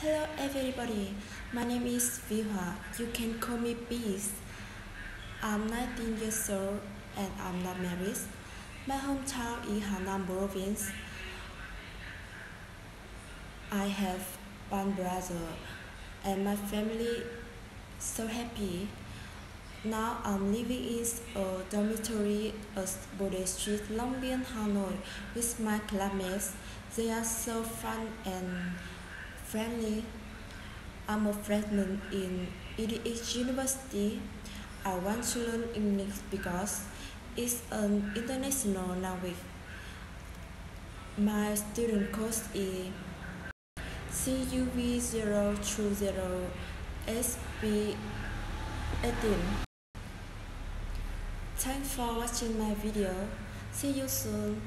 Hello everybody, my name is Vi Hoà. You can call me Bees. I'm 19 years old and I'm not married. My hometown is Hanam province. I have one brother and my family so happy. Now I'm living in a dormitory at Bode Street, Long Biên, Hanoi with my classmates. They are so fun and friendly. I'm a freshman in edX University. I want to learn English because it's an international language. My student code is CUV020SB18. Thanks for watching my video. See you soon.